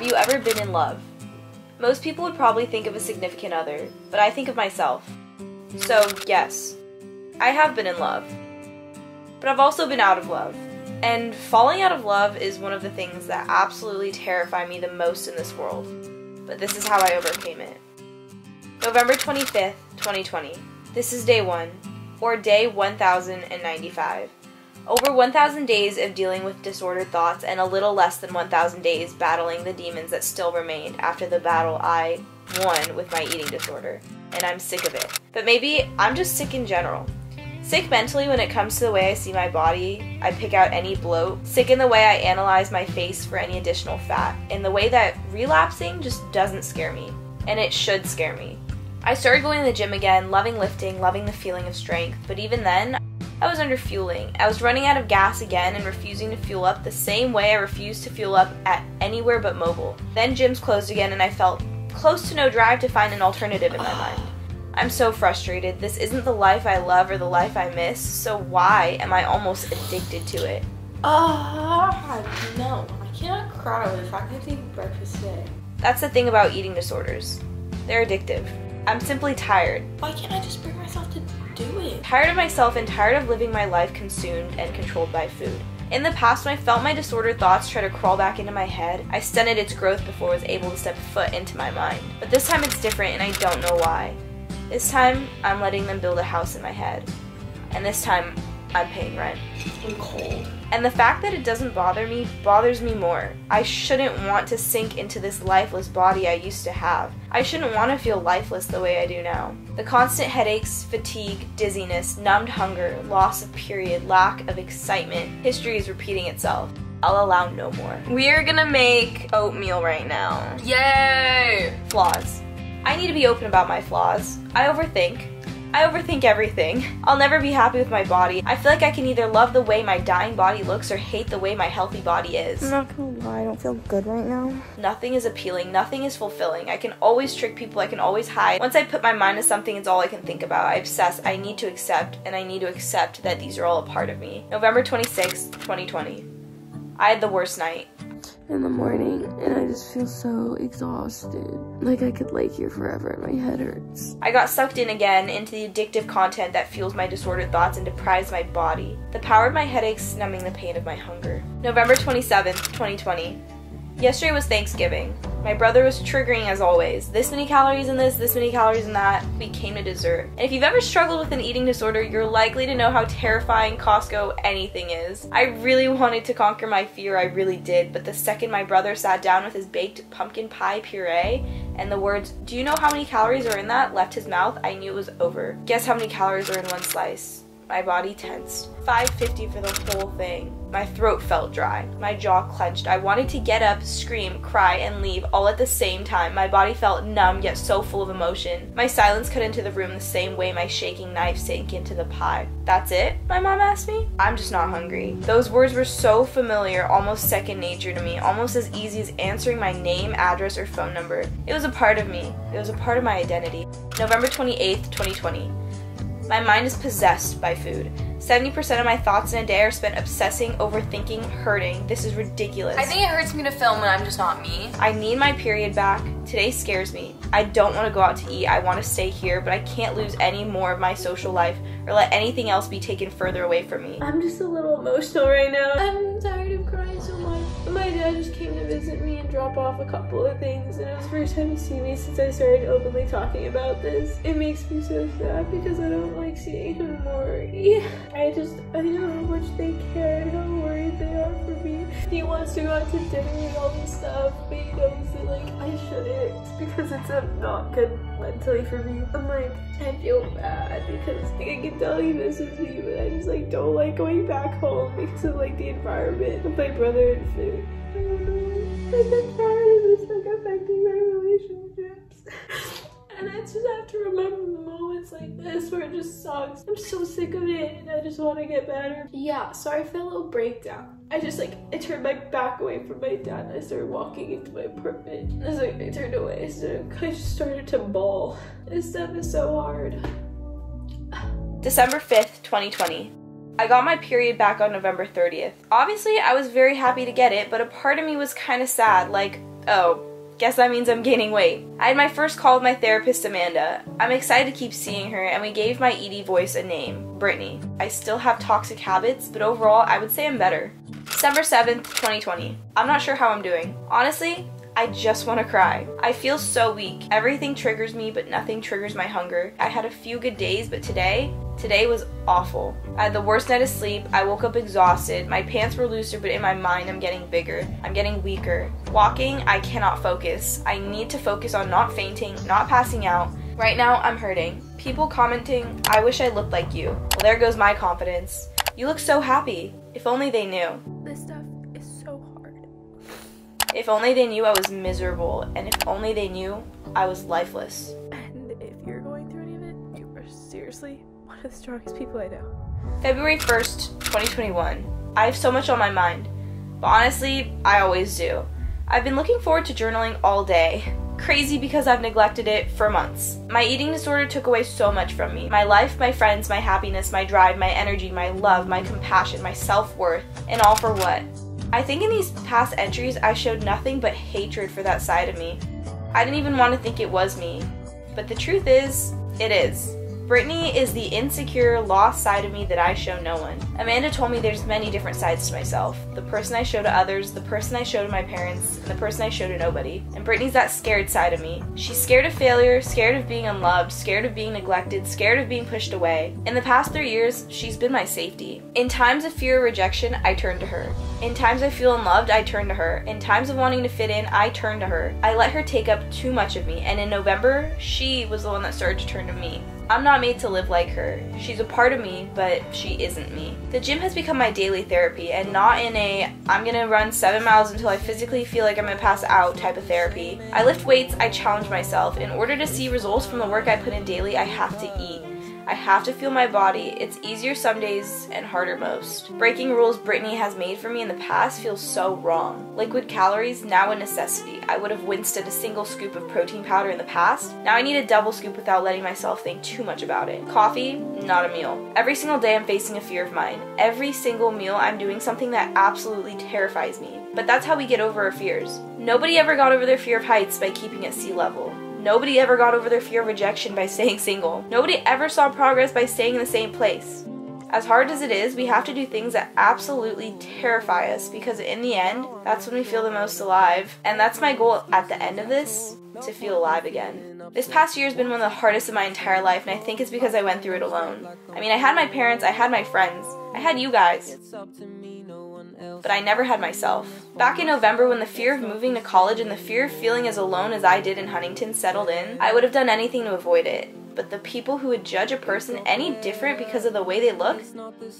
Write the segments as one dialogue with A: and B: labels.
A: Have you ever been in love? Most people would probably think of a significant other, but I think of myself. So, yes, I have been in love. But I've also been out of love. And falling out of love is one of the things that absolutely terrify me the most in this world. But this is how I overcame it. November 25th, 2020. This is day one, or day 1095. Over 1,000 days of dealing with disordered thoughts, and a little less than 1,000 days battling the demons that still remained after the battle I won with my eating disorder. And I'm sick of it. But maybe I'm just sick in general. Sick mentally when it comes to the way I see my body, I pick out any bloat. Sick in the way I analyze my face for any additional fat. In the way that relapsing just doesn't scare me. And it should scare me. I started going to the gym again, loving lifting, loving the feeling of strength, but even then, I was under fueling. I was running out of gas again and refusing to fuel up the same way I refused to fuel up at anywhere but Mobil. Then gyms closed again and I felt close to no drive to find an alternative in my mind. I'm so frustrated. This isn't the life I love or the life I miss, so why am I almost addicted to it?
B: Ah, uh, no. I cannot cry over the fact I take breakfast today.
A: That's the thing about eating disorders. They're addictive. I'm simply tired.
B: Why can't I just bring myself to do it?
A: Tired of myself and tired of living my life consumed and controlled by food. In the past, when I felt my disordered thoughts try to crawl back into my head, I stunted its growth before I was able to step foot into my mind. But this time it's different and I don't know why. This time, I'm letting them build a house in my head. And this time, I'm paying rent.
B: I'm cold.
A: And the fact that it doesn't bother me bothers me more. I shouldn't want to sink into this lifeless body I used to have. I shouldn't want to feel lifeless the way I do now. The constant headaches, fatigue, dizziness, numbed hunger, loss of period, lack of excitement, history is repeating itself. I'll allow no more. We are gonna make oatmeal right now.
B: Yay!
A: Flaws. I need to be open about my flaws. I overthink. I overthink everything. I'll never be happy with my body. I feel like I can either love the way my dying body looks or hate the way my healthy body is.
C: I'm not gonna lie, I don't feel good right now.
A: Nothing is appealing, nothing is fulfilling. I can always trick people, I can always hide. Once I put my mind to something, it's all I can think about. I obsess, I need to accept, and I need to accept that these are all a part of me. November 26th, 2020. I had the worst night
C: in the morning and I just feel so exhausted. Like I could lay here forever and my head hurts.
A: I got sucked in again into the addictive content that fuels my disordered thoughts and deprives my body. The power of my headaches numbing the pain of my hunger. November 27th, 2020. Yesterday was Thanksgiving. My brother was triggering as always. This many calories in this, this many calories in that. We came to dessert. And if you've ever struggled with an eating disorder, you're likely to know how terrifying Costco anything is. I really wanted to conquer my fear, I really did, but the second my brother sat down with his baked pumpkin pie puree and the words, Do you know how many calories are in that? left his mouth, I knew it was over. Guess how many calories are in one slice? My body tensed. 550 for the whole thing. My throat felt dry. My jaw clenched. I wanted to get up, scream, cry, and leave all at the same time. My body felt numb yet so full of emotion. My silence cut into the room the same way my shaking knife sank into the pie. That's it? My mom asked me. I'm just not hungry. Those words were so familiar, almost second nature to me, almost as easy as answering my name, address, or phone number. It was a part of me. It was a part of my identity. November 28th, 2020. My mind is possessed by food. 70% of my thoughts in a day are spent obsessing, overthinking, hurting. This is ridiculous.
B: I think it hurts me to film when I'm just not me.
A: I need my period back. Today scares me. I don't want to go out to eat. I want to stay here, but I can't lose any more of my social life or let anything else be taken further away from me.
B: I'm just a little emotional right now. I'm tired My dad just came to visit me and drop off a couple of things, and it was the first time to see me since I started openly talking about this. It makes me so sad because I don't like seeing him worry. I just, I don't know how much they care and how worried they are for me. He wants to go out to dinner and all this stuff, but he knows that, like, I shouldn't because it's uh, not good mentally for me. I'm like, I feel bad because like, I can tell he misses me, but I just, like, don't like going back home because of, like, the environment of my brother and food. I'm tired of this, like, affecting my relationships. and I just have to remember the moments like this where it just sucks. I'm so sick of it and I just want to get better. Yeah, so I felt a little breakdown. I just like, I turned my back away from my dad and I started walking into my apartment. As like, I turned away, so I just started to bawl. This stuff is so hard.
A: December 5th, 2020. I got my period back on November 30th. Obviously, I was very happy to get it, but a part of me was kind of sad. Like, Oh, guess that means I'm gaining weight. I had my first call with my therapist, Amanda. I'm excited to keep seeing her, and we gave my ED voice a name, Brittany. I still have toxic habits, but overall, I would say I'm better. December 7th, 2020. I'm not sure how I'm doing. Honestly, I just want to cry. I feel so weak. Everything triggers me, but nothing triggers my hunger. I had a few good days, but today, today was awful. I had the worst night of sleep. I woke up exhausted. My pants were looser, but in my mind, I'm getting bigger. I'm getting weaker. Walking, I cannot focus. I need to focus on not fainting, not passing out. Right now, I'm hurting. People commenting, I wish I looked like you. Well, there goes my confidence. You look so happy. If only they knew. If only they knew I was miserable, and if only they knew I was lifeless.
B: And if you're going through any of it, you are seriously one of the strongest people I know.
A: February 1st, 2021. I have so much on my mind, but honestly, I always do. I've been looking forward to journaling all day. Crazy because I've neglected it for months. My eating disorder took away so much from me my life, my friends, my happiness, my drive, my energy, my love, my compassion, my self worth, and all for what? I think in these past entries, I showed nothing but hatred for that side of me. I didn't even want to think it was me. But the truth is, it is. Brittany is the insecure, lost side of me that I show no one. Amanda told me there's many different sides to myself. The person I show to others, the person I show to my parents, and the person I show to nobody. And Brittany's that scared side of me. She's scared of failure, scared of being unloved, scared of being neglected, scared of being pushed away. In the past three years, she's been my safety. In times of fear or rejection, I turn to her. In times I feel unloved, I turn to her. In times of wanting to fit in, I turn to her. I let her take up too much of me, and in November, she was the one that started to turn to me. I'm not made to live like her. She's a part of me, but she isn't me. The gym has become my daily therapy and not in a I'm gonna run seven miles until I physically feel like I'm gonna pass out type of therapy. I lift weights, I challenge myself. In order to see results from the work I put in daily, I have to eat. I have to feel my body. It's easier some days and harder most. Breaking rules Brittany has made for me in the past feels so wrong. Liquid calories, now a necessity. I would have winced at a single scoop of protein powder in the past. Now I need a double scoop without letting myself think too much about it. Coffee, not a meal. Every single day I'm facing a fear of mine. Every single meal I'm doing something that absolutely terrifies me. But that's how we get over our fears. Nobody ever got over their fear of heights by keeping at sea level. Nobody ever got over their fear of rejection by staying single. Nobody ever saw progress by staying in the same place. As hard as it is, we have to do things that absolutely terrify us because in the end, that's when we feel the most alive. And that's my goal at the end of this to feel alive again. This past year has been one of the hardest of my entire life, and I think it's because I went through it alone. I mean, I had my parents, I had my friends, I had you guys but I never had myself. Back in November, when the fear of moving to college and the fear of feeling as alone as I did in Huntington settled in, I would have done anything to avoid it. But the people who would judge a person any different because of the way they look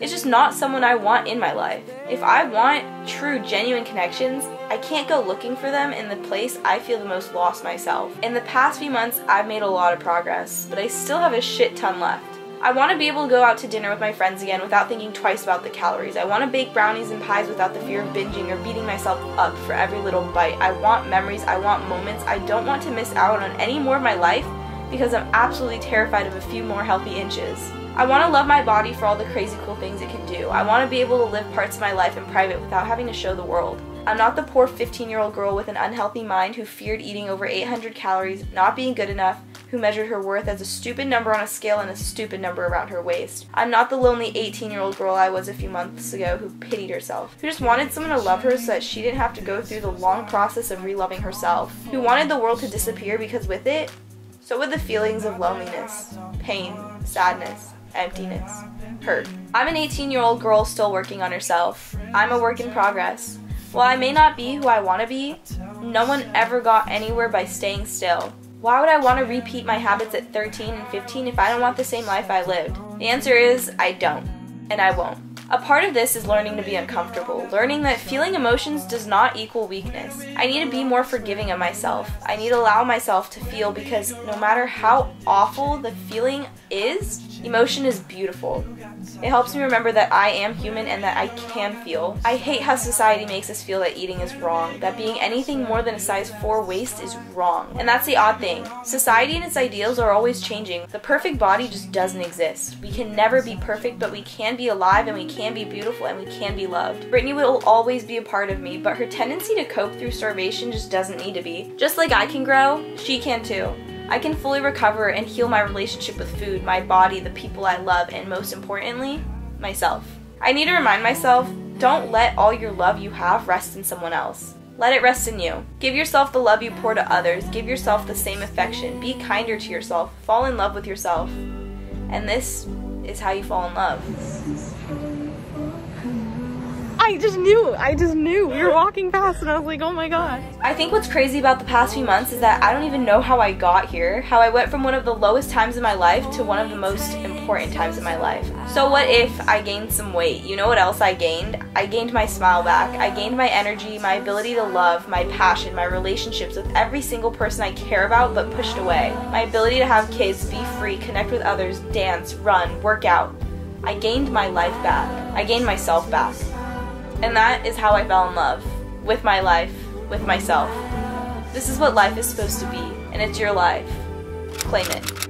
A: is just not someone I want in my life. If I want true, genuine connections, I can't go looking for them in the place I feel the most lost myself. In the past few months, I've made a lot of progress, but I still have a shit ton left. I want to be able to go out to dinner with my friends again without thinking twice about the calories. I want to bake brownies and pies without the fear of binging or beating myself up for every little bite. I want memories, I want moments. I don't want to miss out on any more of my life because I'm absolutely terrified of a few more healthy inches. I want to love my body for all the crazy cool things it can do. I want to be able to live parts of my life in private without having to show the world. I'm not the poor 15 year old girl with an unhealthy mind who feared eating over 800 calories, not being good enough, who measured her worth as a stupid number on a scale and a stupid number around her waist. I'm not the lonely 18 year old girl I was a few months ago who pitied herself, who just wanted someone to love her so that she didn't have to go through the long process of reloving herself, who wanted the world to disappear because with it, so would the feelings of loneliness, pain, sadness, emptiness, hurt. I'm an 18 year old girl still working on herself. I'm a work in progress. While I may not be who I want to be, no one ever got anywhere by staying still. Why would I want to repeat my habits at 13 and 15 if I don't want the same life I lived? The answer is I don't, and I won't. A part of this is learning to be uncomfortable, learning that feeling emotions does not equal weakness. I need to be more forgiving of myself. I need to allow myself to feel because no matter how awful the feeling is, Emotion is beautiful. It helps me remember that I am human and that I can feel. I hate how society makes us feel that eating is wrong, that being anything more than a size 4 waist is wrong. And that's the odd thing. Society and its ideals are always changing. The perfect body just doesn't exist. We can never be perfect, but we can be alive and we can be beautiful and we can be loved. Brittany will always be a part of me, but her tendency to cope through starvation just doesn't need to be. Just like I can grow, she can too. I can fully recover and heal my relationship with food, my body, the people I love, and most importantly, myself. I need to remind myself don't let all your love you have rest in someone else. Let it rest in you. Give yourself the love you pour to others. Give yourself the same affection. Be kinder to yourself. Fall in love with yourself. And this is how you fall in love.
B: I just knew. I just knew. We were walking past and I was like, oh my god.
A: I think what's crazy about the past few months is that I don't even know how I got here, how I went from one of the lowest times in my life to one of the most important times in my life. So, what if I gained some weight? You know what else I gained? I gained my smile back. I gained my energy, my ability to love, my passion, my relationships with every single person I care about but pushed away. My ability to have kids, be free, connect with others, dance, run, work out. I gained my life back. I gained myself back. And that is how I fell in love with my life, with myself. This is what life is supposed to be, and it's your life. Claim it.